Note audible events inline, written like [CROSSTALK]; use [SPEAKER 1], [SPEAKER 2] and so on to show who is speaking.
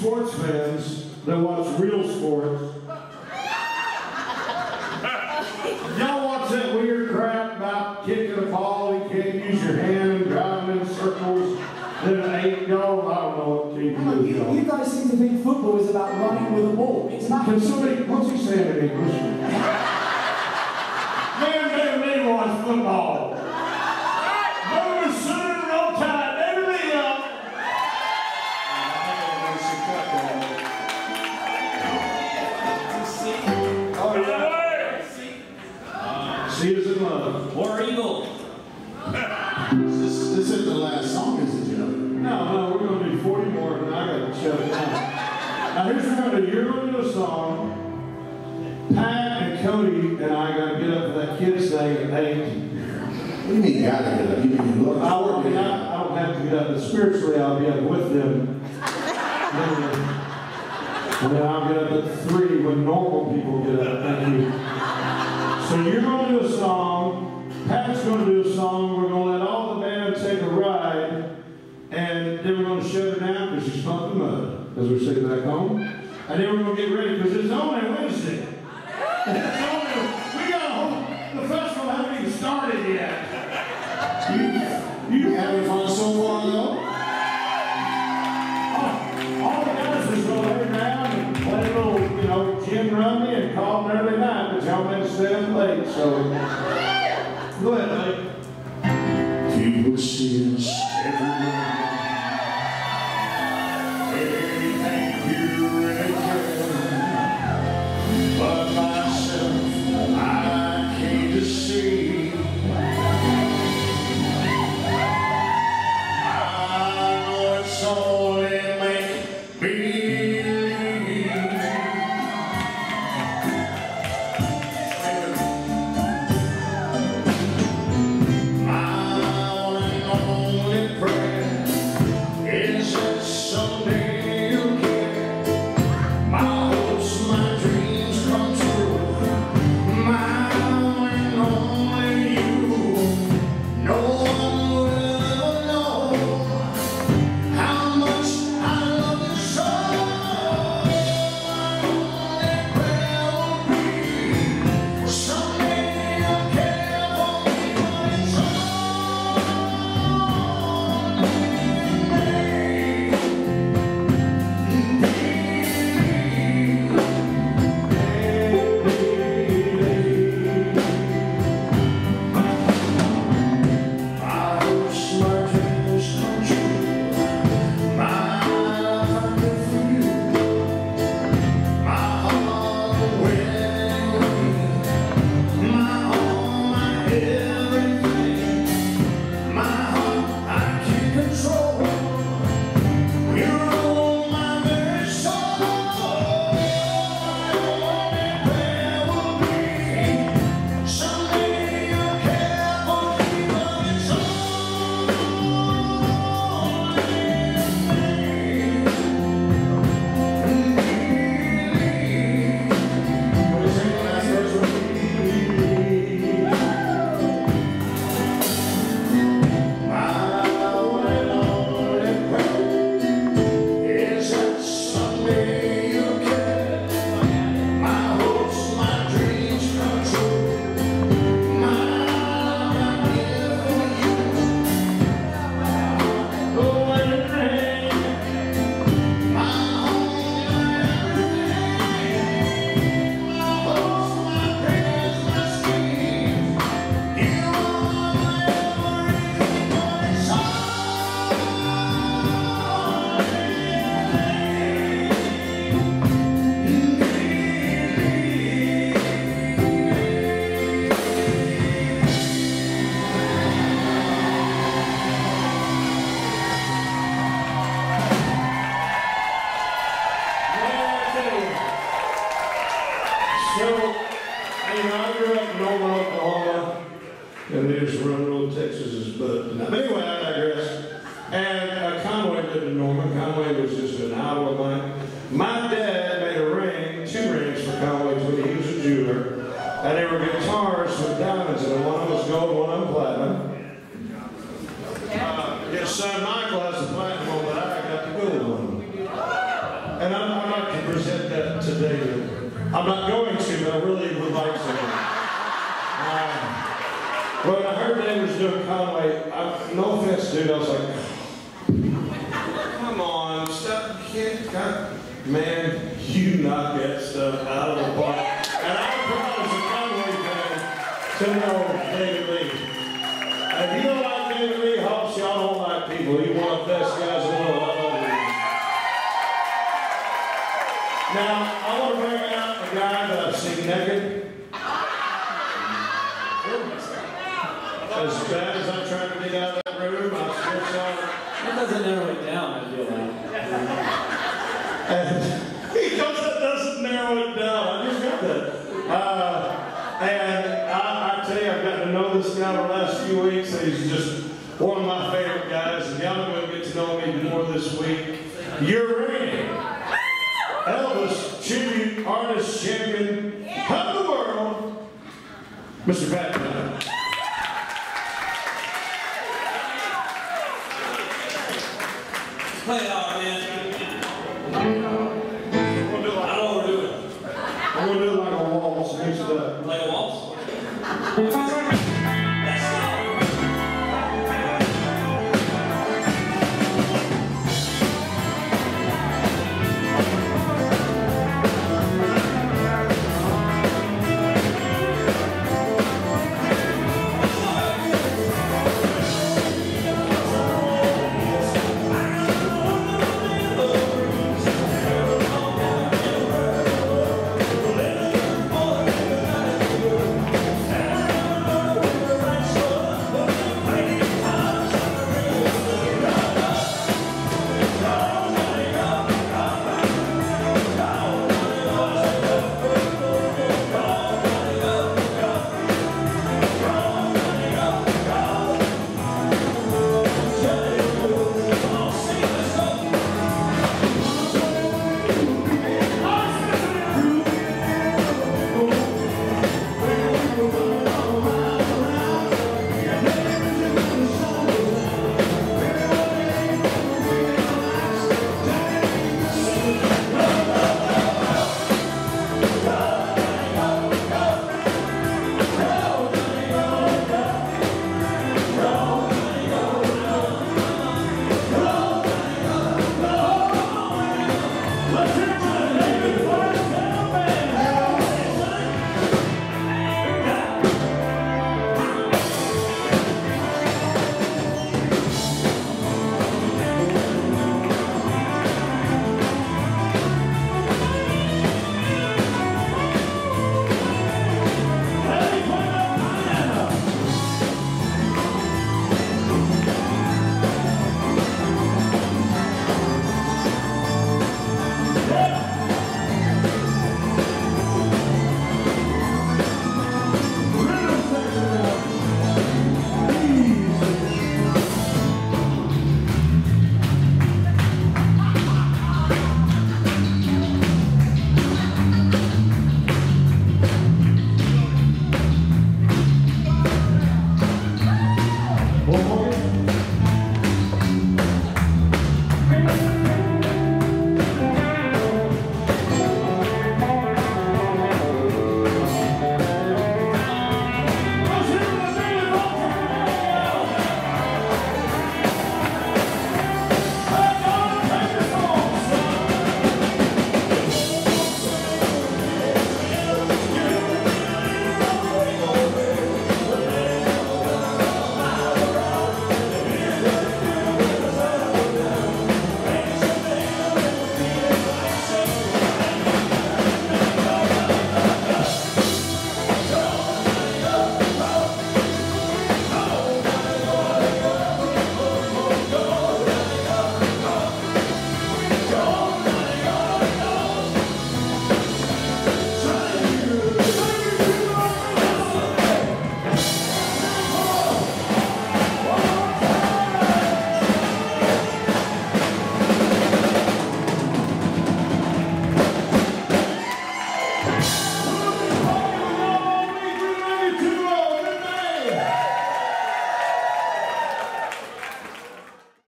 [SPEAKER 1] sports fans that watch real sports, y'all watch that weird crap about kicking a ball, you can't use your hand and driving in circles. Then eight y'all, I don't know what
[SPEAKER 2] Come on, you,
[SPEAKER 1] y'all.
[SPEAKER 2] you guys seem to think football is about running with a ball. It's not.
[SPEAKER 1] Can somebody, what's he saying in English? [LAUGHS] Man, man, me watch football.
[SPEAKER 3] Song.
[SPEAKER 1] Pat and Cody and I gotta get up for that kids thing at 8.
[SPEAKER 3] What do you mean, gotta get up? You can look
[SPEAKER 1] I won't, be-. I don't have to get up, but spiritually I'll be up with them. And then I'll get up at three when normal people get up. Thank you. So you're gonna do a song, Pat's gonna do a song, we're gonna let all the band take a ride, and then we're gonna shut her down because she's pumping mud, as we say back home. And then we're gonna get ready, because it's only Wednesday. It's only, we got a whole, the festival hasn't even started yet. You,
[SPEAKER 3] You having fun so far, though?
[SPEAKER 1] all the guys is gonna lay down and play a little, you know, gin rummy and call them early night, but y'all been staying late, so. Go ahead, buddy.
[SPEAKER 3] People see us everywhere. So, you
[SPEAKER 1] know, I grew up in Norman, Oklahoma, and they just run little Texas's butt. But anyway, I digress. And uh, Conway lived in Norman. Conway was just an idol of mine. My dad made a ring, two rings for Conway when he was a jeweler. And they were guitars diamonds in them. One of them was gold, one of them platinum. Uh, his son Michael has the platinum one, but I got the gold one. David. I'm not going to, but I really would like to. Um, when I heard David was doing Conway, I, no offense, dude, I was like, come on, stop, kid, God, man, you knock that stuff out of the park. And I'm proud a Conway fan to know David Lee. If you don't like David Lee Hobbs, y'all don't like people. He's one of the best guys in the world. Now, I want to bring out a guy that I've seen naked. As bad as I'm trying to get out of that room, I still saw it.
[SPEAKER 2] That doesn't narrow it down, I feel like.
[SPEAKER 1] And [LAUGHS] because that doesn't narrow it down, I just got that. Uh, and I, I tell you, I've gotten to know this guy the last few weeks. He's just one of my favorite guys, and y'all are going to get to know me more this week. You're ready. Elvis tribute artist champion of the world, Mr. Pat. 欢迎大家